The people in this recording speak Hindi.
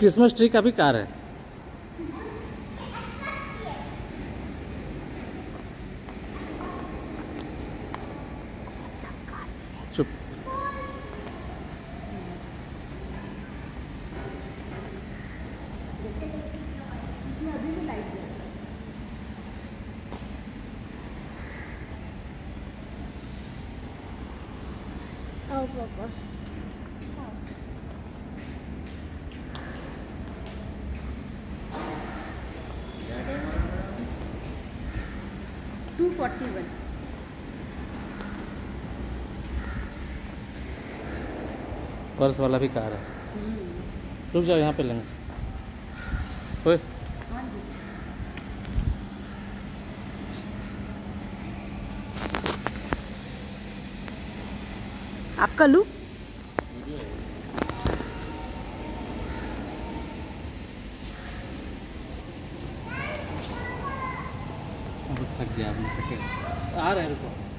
क्रिसमस ट्री का भी कार है। चुप। आओ पापा टू फोर्टी वन पर्स वाला भी कार है। रुक जाओ यहाँ पे लेंगे। ओए। आपका लू थक गया अब सके आ रहा है रुको।